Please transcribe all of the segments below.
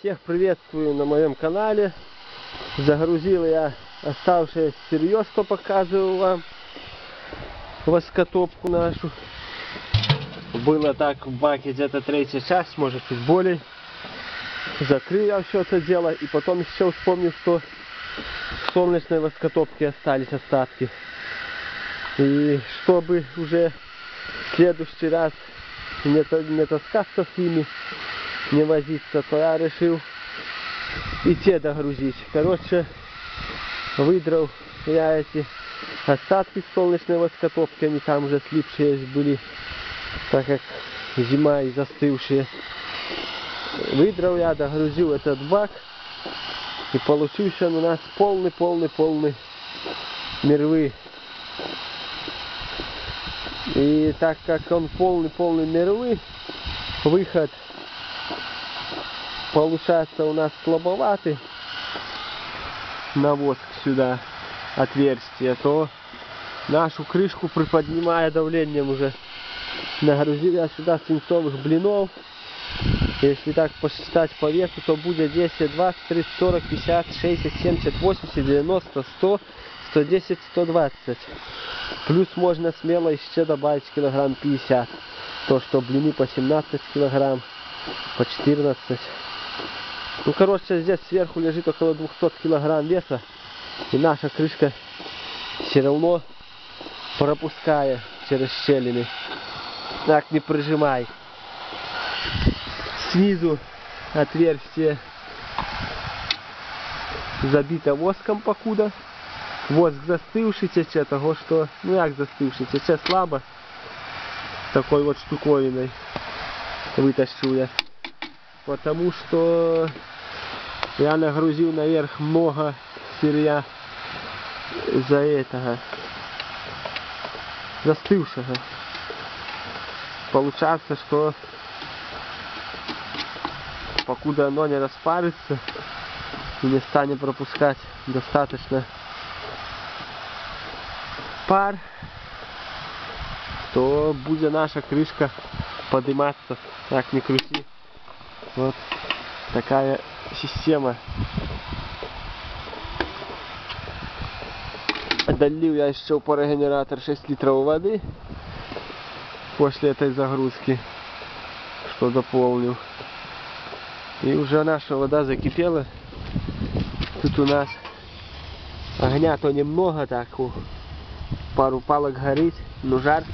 Всех приветствую на моем канале. Загрузил я оставшееся сырье, что показывал вам. Воскотопку нашу. Было так в баке где-то третья часть, может чуть более. Закрыл я все это дело. И потом еще вспомнил, что в солнечной воскотопке остались остатки. И чтобы уже в следующий раз не, та- не таскаться с ними, не возиться, то я решил и те догрузить. Короче, выдрал я эти остатки солнечной воскотопки, они там уже слипшие были, так как зима и застывшие. Выдрал я, догрузил этот бак, и получился у нас полный-полный-полный мирвы. И так как он полный-полный мировый, выход получается у нас слабоватый на воск сюда отверстие, то нашу крышку приподнимая давлением уже нагрузил я сюда свинцовых блинов. Если так посчитать по весу, то будет 10, 20, 30, 40, 50, 60, 70, 80, 90, 100, 110, 120. Плюс можно смело еще добавить килограмм 50. То, что блины по 17 килограмм, по 14. Ну, короче, здесь сверху лежит около 200 килограмм веса. И наша крышка все равно пропуская через щелины. Так, не прижимай. Снизу отверстие забито воском покуда. Воск застывший тече, того что, ну як застывший, тече слабо. Такой вот штуковиной вытащил я. Потому что я нагрузил наверх много сырья за этого застывшего. Получается, что покуда оно не распарится и не станет пропускать достаточно пар, то будет наша крышка подниматься, так не крути. Вот такая система. Долил я еще парогенератор 6 литров воды после этой загрузки, что дополнил. И уже наша вода закипела. Тут у нас огня то немного так, пару палок горит, но жар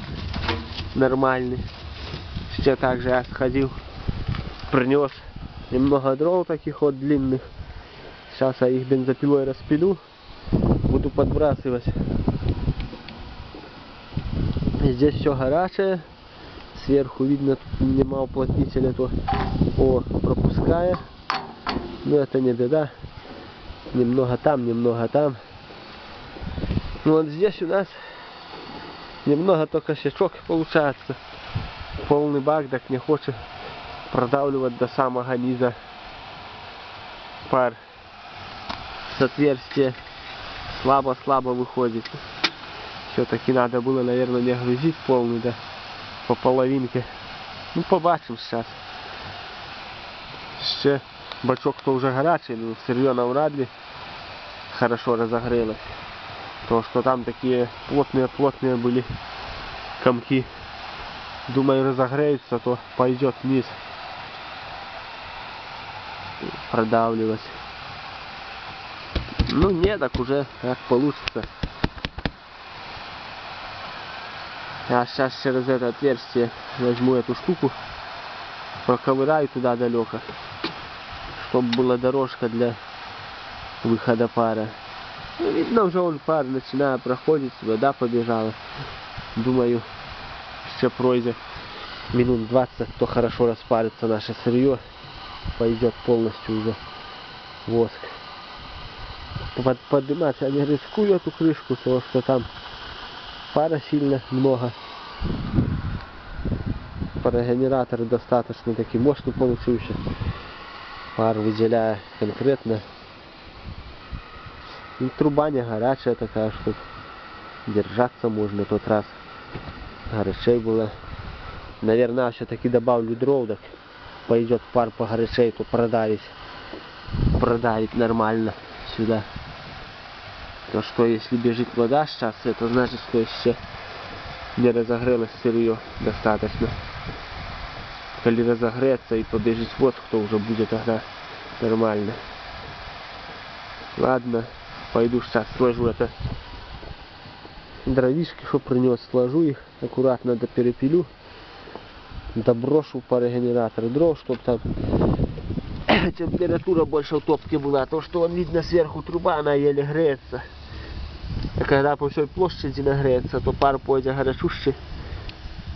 нормальный. Еще также я сходил, принес немного дров таких вот длинных. Сейчас я их бензопилой распилю, буду подбрасывать. Здесь все горячее, сверху видно тут нема уплотнителя, то о, пропуская. Но это не беда. Немного там, немного там. Ну вот здесь у нас немного только щечок получается. Полный бак, так не хочет продавливать до самого низа пар. С отверстия слабо-слабо выходит. Все-таки надо было, наверное, не грузить полный, да, по половинке. Ну, побачимо сейчас. Ще бачок то вже гарячий, ну сырье навряд ли хорошо разогрелось. То, что там такие плотные-плотные были комки. Думаю, разогреются, то пойдет вниз. Продавливать. Ну, не, так уже как получится. Я сейчас через это отверстие возьму эту штуку, проковыряю туда далеко, чтобы была дорожка для выхода пара. Ну, видно, уже он пар начинает проходить, вода побежала. Думаю, еще пройдет минут 20, то хорошо распарится наше сырье, пойдет полностью уже воск. Под, поднимать я не рискую эту крышку, потому что там пара сильно много. Парогенератор достаточно таки мощный получился. Пар выделяя конкретно. И труба не горячая такая, что держаться можно тот раз. Горячей было. Наверное, все-таки добавлю дров, так пойдет пар погорячей, то продались. продавить нормально сюда. То что если бежит вода сейчас, это значит, что еще не разогрелось сырье достаточно. Коли разогреется и побежит воск, то уже будет тогда нормально. Ладно, пойду сейчас сложу это дровишки, что принес, сложу их, аккуратно доперепилю, доброшу парогенератор дров, чтобы там температура больше в топке была, то что он видно сверху труба, она еле греется. А когда по всей площади нагреется, то пар пойдет хорошущий.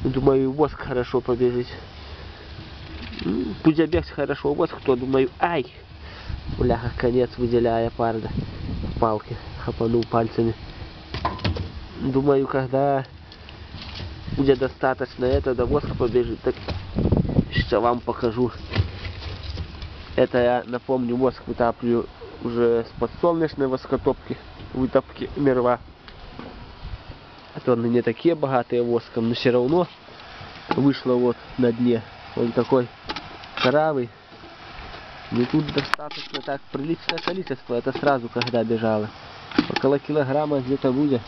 Думаю, и воск хорошо побежит. Будет бегать хорошо воск, то думаю, ай, бляха, конец выделяя пар да, в палке, хапанул пальцами. Думаю, когда будет достаточно это, до воск побежит, так что вам покажу. Это я напомню, воск вытапливаю уже с подсолнечной воскотопки, вытопки мерва. Это они не такие богатые воском, но все равно вышло вот на дне. Он такой каравый. И тут достаточно так приличное количество. Это сразу когда бежало. Около килограмма где-то будет.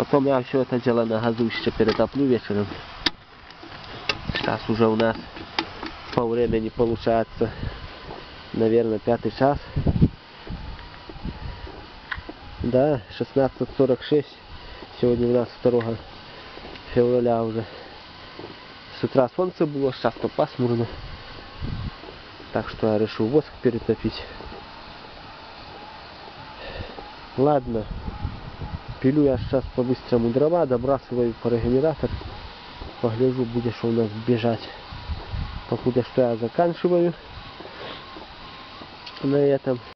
Потом я все это дело на газу еще перетоплю вечером. Сейчас уже у нас по времени получается, наверное, пятый час. Да, 16.46. Сегодня у нас 2 февраля уже. С утра солнце было, сейчас то пасмурно. Так что я решил воск перетопить. Ладно. Пилю я сейчас по-быстрому дрова, добрасываю парогенератор. Погляжу, будет что у нас бежать. Покуда что я заканчиваю на этом.